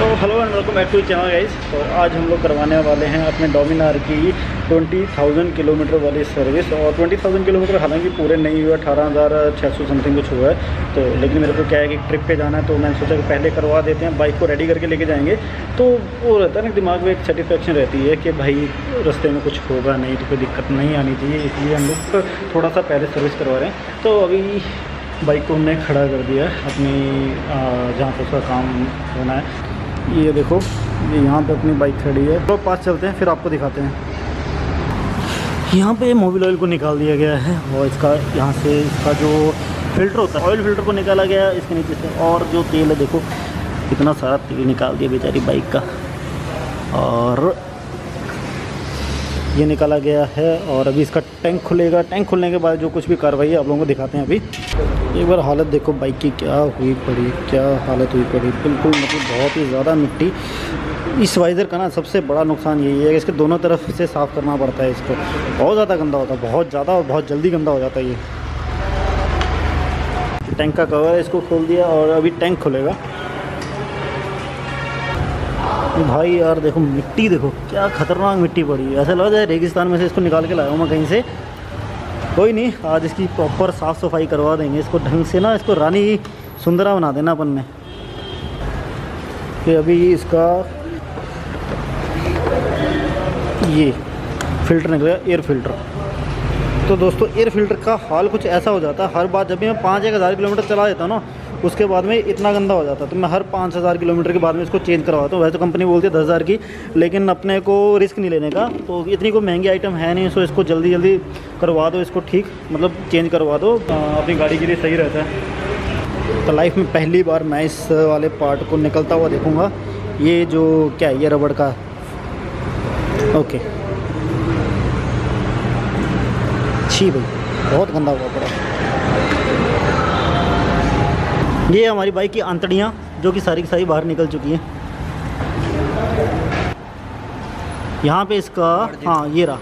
तो hello and welcome back to channel guys तो आज हम लोग करवाने वाले हैं अपने डोमिनार की 20,000 किलोमीटर वाली सर्विस और 20,000 किलोमीटर हालाँकि पूरे नहीं हुए अठारह समथिंग कुछ हुआ है। तो लेकिन मेरे को क्या है कि ट्रिप पे जाना है तो मैंने सोचा कि पहले करवा देते हैं बाइक को रेडी करके लेके जाएँगे। तो वो रहता है ना दिमाग में एक सेटिस्फेक्शन रहती है कि भाई रस्ते में कुछ होगा नहीं तो कोई दिक्कत नहीं आनी चाहिए इसलिए हम लोग थोड़ा सा पहले सर्विस करवा रहे हैं। तो अभी बाइक को हमने खड़ा कर दिया अपनी जहाँ पर उसका काम होना है। ये देखो, ये यहाँ पे अपनी बाइक खड़ी है। तो पास चलते हैं, फिर आपको दिखाते हैं। यहाँ पे मोबिल ऑयल को निकाल दिया गया है और इसका, यहाँ से इसका जो फ़िल्टर होता है ऑयल फ़िल्टर को निकाला गया है इसके नीचे से। और जो तेल है, देखो, इतना सारा तेल निकाल दिया बेचारी बाइक का। और ये निकाला गया है और अभी इसका टैंक खुलेगा। टैंक खुलने के बाद जो कुछ भी कार्रवाई है, आप लोगों को दिखाते हैं अभी। एक बार हालत देखो, बाइक की क्या हुई पड़ी, क्या हालत हुई पड़ी। बिल्कुल मतलब बहुत ही ज़्यादा मिट्टी। इस वाइज़र का ना सबसे बड़ा नुकसान यही है कि इसके दोनों तरफ़ से साफ़ करना पड़ता है इसको। बहुत ज़्यादा गंदा होता है, बहुत ज़्यादा और बहुत जल्दी गंदा हो जाता है ये। टैंक का कवर है, इसको खोल दिया और अभी टैंक खुलेगा। भाई यार देखो, मिट्टी देखो, क्या खतरनाक मिट्टी पड़ी है। ऐसा लग जाए रेगिस्तान में से इसको निकाल के लाया हूँ मैं कहीं से। कोई नहीं, आज इसकी प्रॉपर साफ़ सफ़ाई करवा देंगे। इसको ढंग से ना, इसको रानी सुंदरा बना देना अपन ने अभी इसका ये फ़िल्टर निकलेगा एयर फ़िल्टर तो दोस्तों एयर फ़िल्टर का हाल कुछ ऐसा हो जाता है। हर बार जब भी मैं पाँच एक हज़ार किलोमीटर चला देता हूँ ना उसके बाद में इतना गंदा हो जाता तो मैं हर पाँच हज़ार किलोमीटर के बाद में इसको चेंज करवाता हूँ। वैसे तो कंपनी बोलती है दस हज़ार की, लेकिन अपने को रिस्क नहीं लेने का। तो इतनी कोई महँगी आइटम है नहीं, सो इसको जल्दी जल्दी करवा दो, इसको ठीक मतलब चेंज करवा दो। अपनी गाड़ी के लिए सही रहता है। तो लाइफ में पहली बार मैं इस वाले पार्ट को निकलता हुआ देखूँगा। ये जो, क्या है, ये रबड़ का। ओके छी भाई, बहुत गंदा हुआ पड़ा ये हमारी बाइक की अंतड़ियाँ जो कि सारी की सारी बाहर निकल चुकी हैं। यहाँ पे इसका हाँ ये रहा।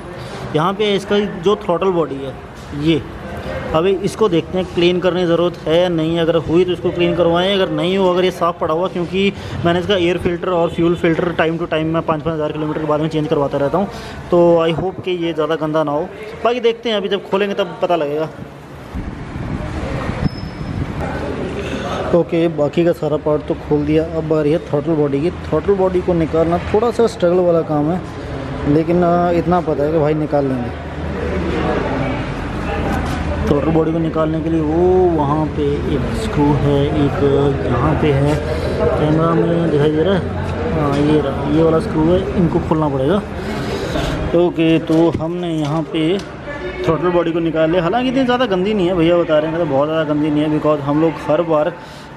यहाँ पे इसका जो थ्रोटल बॉडी है ये। अभी इसको देखते हैं क्लीन करने की ज़रूरत है या नहीं? अगर हुई तो इसको क्लीन करवाएँ अगर नहीं हो अगर ये साफ़ पड़ा हुआ क्योंकि मैंने इसका एयर फ़िल्टर और fuel filter time to time मैं पाँच पाँच हज़ार किलोमीटर के बाद में चेंज करवाता रहता हूँ। तो आई होप कि ये ज़्यादा गंदा ना हो। बाकी देखते हैं अभी जब खोलेंगे तब पता लगेगा। ओके, बाकी का सारा पार्ट तो खोल दिया। अब आ रही है थ्रोटल बॉडी की। थ्रोटल बॉडी को निकालना थोड़ा सा स्ट्रगल वाला काम है, लेकिन इतना पता है कि भाई निकाल लेंगे। थ्रोटल बॉडी को निकालने के लिए वो वहाँ पे एक स्क्रू है, एक यहाँ पे है। कैमरा में दिखाई दे रहा है? हाँ ये रहा। ये वाला स्क्रू है, इनको खोलना पड़ेगा। ओके तो हमने यहाँ पे थ्रोटल बॉडी को निकाल लिया हालाँकि इतनी ज़्यादा गंदी नहीं है भैया, बता रहे हैं तो बहुत ज़्यादा गंदी नहीं है बिकॉज़ हम लोग हर बार,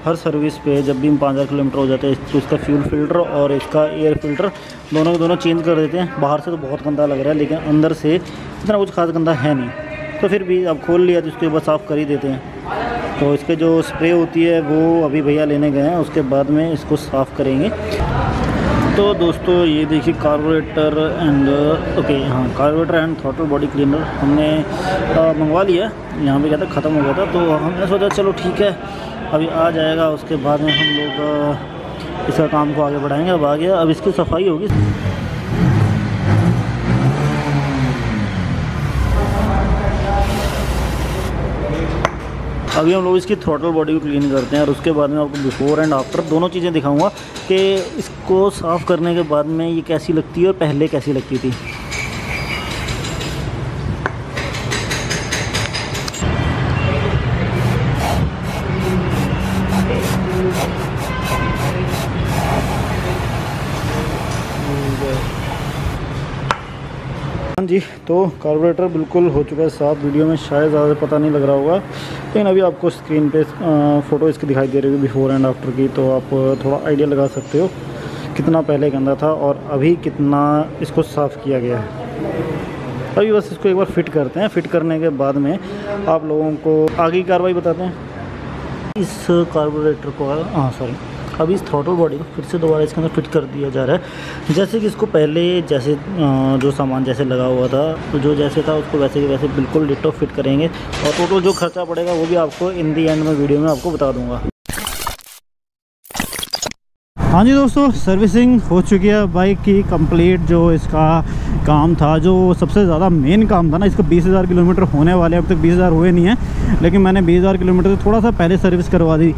हर सर्विस पे जब भी हम पाँच हज़ार किलोमीटर हो जाते हैं तो इसका फ्यूल फ़िल्टर और इसका एयर फ़िल्टर दोनों के दोनों चेंज कर देते हैं। बाहर से तो बहुत गंदा लग रहा है, लेकिन अंदर से इतना कुछ खास गंदा है नहीं। तो फिर भी अब खोल लिया तो एक बार साफ़ कर ही देते हैं। तो इसके जो स्प्रे होती है, वो अभी भैया लेने गए हैं, उसके बाद में इसको साफ़ करेंगे। तो दोस्तों, ये देखिए कार्बोरेटर एंड ओके हाँ carburettor and throttle body cleaner हमने मंगवा लिया यहाँ पे क्या था, ख़त्म हो गया था। तो हमने सोचा, चलो ठीक है, अभी आ जाएगा, उसके बाद में हम लोग इसका काम को आगे बढ़ाएँगे। अब आ गया अब इसकी सफ़ाई होगी। अभी हम लोग इसकी थ्रोटल बॉडी को क्लीन करते हैं और उसके बाद में आपको बिफोर एंड आफ्टर दोनों चीज़ें दिखाऊँगा कि इसको साफ़ करने के बाद में ये कैसी लगती है और पहले कैसी लगती थी। हाँ जी तो कार्बोरेटर बिल्कुल हो चुका है साफ़। वीडियो में शायद ज़्यादा पता नहीं लग रहा होगा। लेकिन अभी आपको स्क्रीन पे फ़ोटो इसकी दिखाई दे रही होगी बिफोर एंड आफ्टर की तो आप थोड़ा आइडिया लगा सकते हो कितना पहले गंदा था और अभी कितना इसको साफ़ किया गया है। अभी बस इसको एक बार फिट करते हैं। फिट करने के बाद में आप लोगों को आगे की कार्रवाई बताते हैं। इस कार्बोरेटर को हाँ सॉरी अब इस थ्रोटल बॉडी को फिर से दोबारा इसके अंदर फिट कर दिया जा रहा है। जैसे कि इसको पहले जैसे जो सामान जैसे लगा हुआ था तो जो जैसे था उसको वैसे कि वैसे बिल्कुल डिटो फिट करेंगे। और टोटल जो खर्चा पड़ेगा वो भी आपको इन दी एंड में वीडियो में आपको बता दूँगा। हाँ जी दोस्तों सर्विसिंग हो चुकी है। बाइक की कंप्लीट जो इसका काम था, जो सबसे ज़्यादा मेन काम था ना, इसका बीस हज़ार किलोमीटर होने वाले अब तक बीस हज़ार हुए नहीं है, लेकिन मैंने बीस हज़ार किलोमीटर से थोड़ा सा पहले सर्विस करवा दी।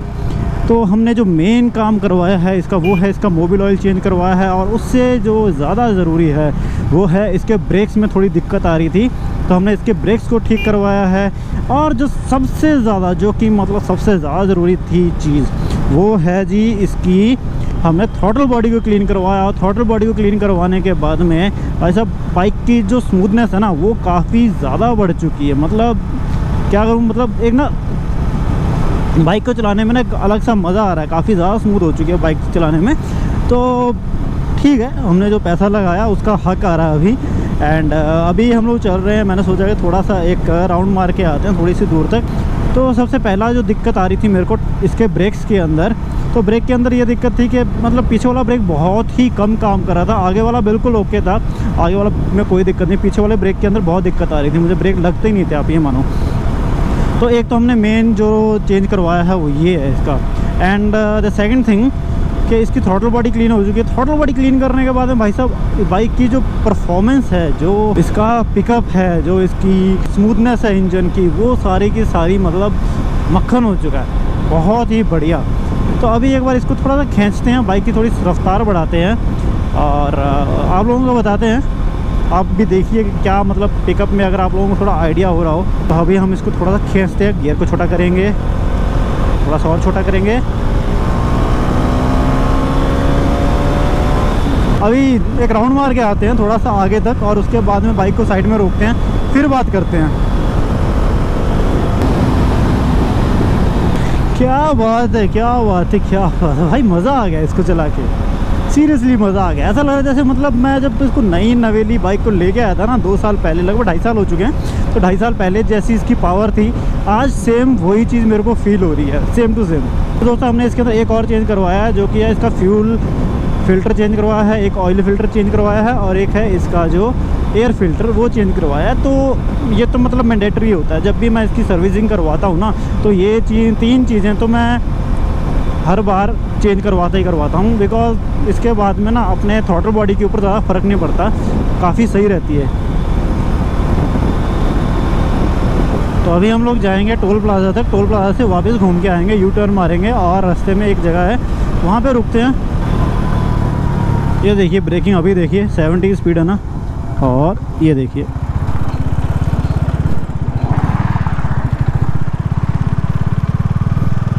तो हमने जो मेन काम करवाया है, इसका वो है, इसका मोबिल ऑयल चेंज करवाया है और उससे जो ज़्यादा ज़रूरी है, वो है इसके ब्रेक्स में थोड़ी दिक्कत आ रही थी। तो हमने इसके ब्रेक्स को ठीक करवाया है और जो सबसे ज़्यादा, जो कि मतलब सबसे ज़्यादा ज़रूरी थी चीज़, वो है जी इसकी, हमने थ्रॉटल बॉडी को क्लीन करवाया और थ्रॉटल बॉडी को क्लीन करवाने के बाद में ऐसा बाइक की जो स्मूथनेस है ना, वो काफ़ी ज़्यादा बढ़ चुकी है। मतलब क्या करूँ मतलब एक ना बाइक को चलाने में ना अलग सा मज़ा आ रहा है, काफ़ी ज़्यादा स्मूथ हो चुकी है बाइक चलाने में। तो ठीक है, हमने जो पैसा लगाया उसका हक आ रहा है अभी। एंड अभी हम लोग चल रहे हैं, मैंने सोचा कि थोड़ा सा एक राउंड मार के आते हैं, थोड़ी सी दूर तक। तो सबसे पहला जो दिक्कत आ रही थी मेरे को इसके ब्रेक्स के अंदर तो ब्रेक के अंदर ये दिक्कत थी कि मतलब पीछे वाला ब्रेक बहुत ही कम काम कर रहा था। आगे वाला बिल्कुल ओके था। आगे वाला में कोई दिक्कत नहीं, पीछे वाले ब्रेक के अंदर बहुत दिक्कत आ रही थी। मुझे ब्रेक लगते ही नहीं थे, आप ये मानो। तो एक तो हमने मेन जो चेंज करवाया है वो ये है इसका। एंड द सेकेंड थिंग कि इसकी थ्रॉटल बॉडी क्लीन हो चुकी है। थ्रॉटल बॉडी क्लीन करने के बाद में भाई साहब बाइक की जो परफॉर्मेंस है, जो इसका पिकअप है, जो इसकी स्मूथनेस है इंजन की, वो सारी की सारी मतलब मक्खन हो चुका है। बहुत ही बढ़िया। तो अभी एक बार इसको थोड़ा सा खींचते हैं बाइक की थोड़ी रफ्तार बढ़ाते हैं। और आप लोगों को बताते हैं आप भी देखिए क्या मतलब पिकअप में अगर आप लोगों को थोड़ा आइडिया हो रहा हो तो अभी हम इसको थोड़ा सा खींचते हैं गियर को छोटा करेंगे, थोड़ा सा और छोटा करेंगे। अभी एक राउंड मार के आते हैं, थोड़ा सा आगे तक, और उसके बाद में बाइक को साइड में रोकते हैं, फिर बात करते हैं। क्या बात है, क्या बात है, क्या बात है, भाई मज़ा आ गया इसको चला के। सीरियसली मज़ा आ गया। ऐसा लग रहा है जैसे मतलब मैं जब इसको नई नवेली बाइक को लेके आया था ना, दो साल पहले, लगभग ढाई साल हो चुके हैं तो ढाई साल पहले जैसी इसकी पावर थी, आज सेम वही चीज़ मेरे को फील हो रही है सेम टू सेम तो दोस्तों, हमने इसके अंदर एक और चेंज करवाया है, जो कि है इसका फ्यूल फ़िल्टर चेंज करवाया है, एक ऑयल फ़िल्टर चेंज करवाया है, और एक है इसका जो एयर फ़िल्टर वो चेंज करवाया तो ये तो मतलब मैंडेटरी होता है। जब भी मैं इसकी सर्विसिंग करवाता हूँ ना तो ये चीज़, तीन चीज़ें तो मैं हर बार चेंज करवाता ही करवाता हूँ बिकॉज़ इसके बाद में ना अपने थ्रॉटल बॉडी के ऊपर ज़्यादा फ़र्क नहीं पड़ता, काफ़ी सही रहती है। तो अभी हम लोग जाएँगे टोल प्लाजा तक, टोल प्लाजा से वापस घूम के आएँगे यू टर्न मारेंगे और रास्ते में एक जगह है, वहाँ पे रुकते हैं। ये देखिए ब्रेकिंग अभी देखिए 70 स्पीड है ना, और ये देखिए।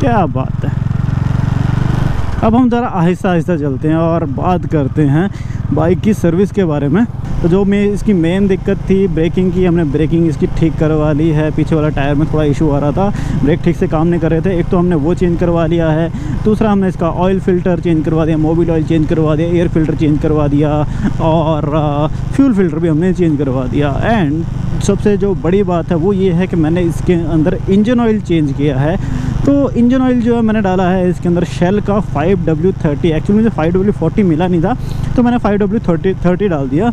क्या बात है। अब हम ज़रा आहिस्ता आहिस्ता चलते हैं और बात करते हैं बाइक की सर्विस के बारे में। तो जो मैं इसकी मेन दिक्कत थी ब्रेकिंग की, हमने ब्रेकिंग इसकी ठीक करवा ली है। पीछे वाला टायर में थोड़ा इशू आ रहा था। ब्रेक ठीक से काम नहीं कर रहे थे। एक तो हमने वो चेंज करवा लिया है। दूसरा हमने इसका ऑयल फ़िल्टर चेंज करवा दिया मोबिल ऑयल चेंज करवा दिया एयर फ़िल्टर चेंज करवा दिया और फ्यूल फ़िल्टर भी हमने चेंज करवा दिया। एंड सबसे जो बड़ी बात है वो ये है कि मैंने इसके अंदर इंजन ऑयल चेंज किया है। तो इंजन ऑयल जो है मैंने डाला है, इसके अंदर शेल का फाइव डब्ल्यू थर्टी एक्चुअली मुझे फाइव डब्ल्यू फोर्टी मिला नहीं था तो मैंने फाइव डब्ल्यू थर्टी थर्टी डाल दिया।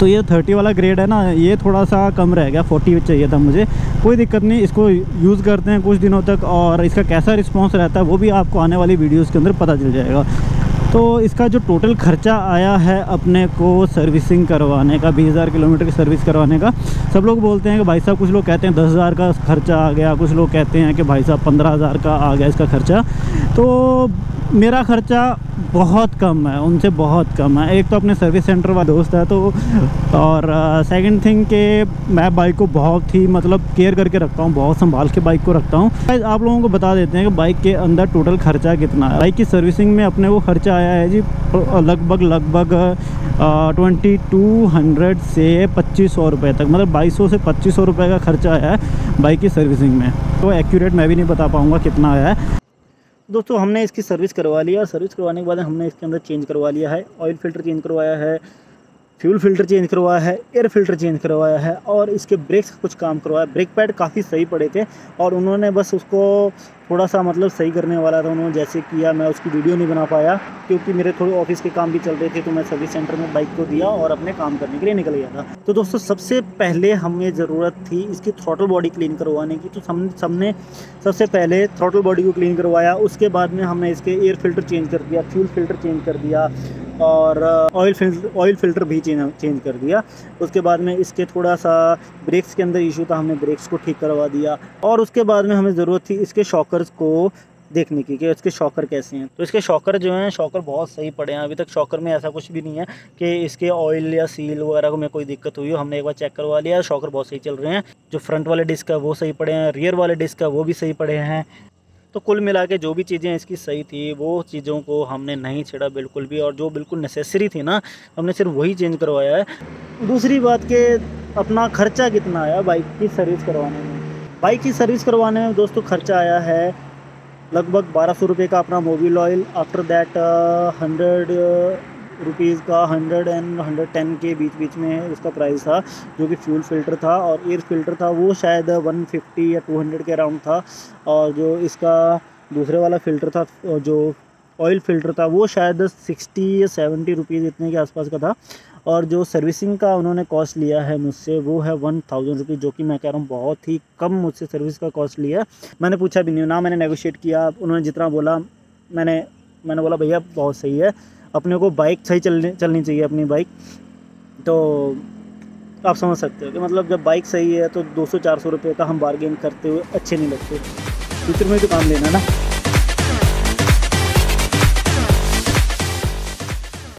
तो ये थर्टी वाला ग्रेड है ना, ये थोड़ा सा कम रह गया फोर्टी चाहिए था मुझे। कोई दिक्कत नहीं, इसको यूज़ करते हैं कुछ दिनों तक और इसका कैसा रिस्पॉन्स रहता है, वो भी आपको आने वाली वीडियोज़ के अंदर पता चल जाएगा। तो इसका जो टोटल ख़र्चा आया है अपने को सर्विसिंग करवाने का, बीस हज़ार किलोमीटर की सर्विस करवाने का, सब लोग बोलते हैं कि भाई साहब, कुछ लोग कहते हैं दस हज़ार का खर्चा आ गया, कुछ लोग कहते हैं कि भाई साहब पंद्रह हज़ार का आ गया इसका ख़र्चा। तो मेरा ख़र्चा बहुत कम है, उनसे बहुत कम है। एक तो अपने सर्विस सेंटर वाला दोस्त है तो और सेकंड थिंग के मैं बाइक को बहुत ही मतलब केयर करके रखता हूँ, बहुत संभाल के बाइक को रखता हूँ। आप लोगों को बता देते हैं कि बाइक के अंदर टोटल खर्चा कितना है। बाइक की सर्विसिंग में अपने को खर्चा आया है जी, लगभग लगभग ट्वेंटी टू हंड्रेड से पच्चीस सौ रुपये तक मतलब बाईस सौ से पच्चीस सौ रुपये का खर्चा आया है बाइक की सर्विसिंग में। तो एक्यूरेट मैं भी नहीं बता पाऊँगा कितना आया है। दोस्तों, हमने इसकी सर्विस करवा लिया सर्विस करवाने के बाद हमने इसके अंदर चेंज करवा लिया है। ऑयल फ़िल्टर चेंज करवाया है, फ्यूल फ़िल्टर चेंज करवाया है, एयर फ़िल्टर चेंज करवाया है और इसके ब्रेक्स कुछ काम करवाया। ब्रेक पैड काफ़ी सही पड़े थे और उन्होंने बस उसको थोड़ा सा मतलब सही करने वाला था उन्होंने, जैसे किया, मैं उसकी वीडियो नहीं बना पाया, क्योंकि मेरे थोड़े ऑफ़िस के काम भी चल रहे थे तो मैं सर्विस सेंटर में बाइक को दिया और अपने काम करने के लिए निकल गया था। तो दोस्तों, सबसे पहले हमें ज़रूरत थी इसकी थ्रोटल बॉडी क्लीन करवाने की। तो हम सबने सबसे पहले थ्रोटल बॉडी को क्लीन करवाया, उसके बाद में हमने इसके एयर फ़िल्टर चेंज कर दिया फ्यूल फ़िल्टर चेंज कर दिया और ऑयल फ़िल्टर ऑयल फ़िल्टर भी चेंज चेंज कर दिया। उसके बाद में इसके थोड़ा सा ब्रेक्स के अंदर इशू था, हमने ब्रेक्स को ठीक करवा दिया और उसके बाद में हमें ज़रूरत थी इसके शॉकर्स को देखने की कि इसके शॉकर कैसे हैं। तो इसके शॉकर जो हैं, शॉकर बहुत सही पड़े हैं। अभी तक शॉकर में ऐसा कुछ भी नहीं है कि इसके ऑयल या सील वगैरह में कोई दिक्कत हुई हो। हमने एक बार चेक करवा लिया, शॉकर बहुत सही चल रहे हैं। जो फ्रंट वाले डिस्क है, वो सही पड़े हैं। रियर वाले डिस्क है, वो भी सही पड़े हैं। तो कुल मिला के जो भी चीज़ें इसकी सही थी, वो चीज़ों को हमने नहीं छेड़ा बिल्कुल भी। और जो बिल्कुल नेसेसरी थी ना, हमने सिर्फ़ वही चेंज करवाया है। दूसरी बात के अपना खर्चा कितना आया बाइक की सर्विस करवाने में। बाइक की सर्विस करवाने में दोस्तों खर्चा आया है। लगभग बारह सौ रुपये का अपना Mobil oil after that hundred rupees का हंड्रेड एंड हंड्रेड टेन के बीच बीच में उसका प्राइस था, जो कि फ्यूल फ़िल्टर था और एयर फ़िल्टर था, वो शायद वन फिफ्टी या टू हंड्रेड के अराउंड था। और जो इसका दूसरे वाला फ़िल्टर था, जो ऑयल फ़िल्टर था, वो शायद सिक्सटी या सेवेंटी रुपीज़ इतने के आसपास का था। और जो सर्विसिंग का उन्होंने कॉस्ट लिया है मुझसे, वो है वन थाउज़ेंड रुपीज़ जो कि मैं कह रहा हूँ बहुत ही कम मुझसे सर्विस का कॉस्ट लिया मैंने पूछा भी नहीं, ना मैंने नेगोशिएट किया, उन्होंने जितना बोला, मैंने मैंने बोला, भैया, बहुत सही है, अपने को बाइक सही चलनी चलनी चाहिए अपनी बाइक तो आप समझ सकते हो कि मतलब जब बाइक सही है तो 200-400 रुपए का हम बार्गेन करते हुए अच्छे नहीं लगते। फ्यूचर में तो काम लेना ना।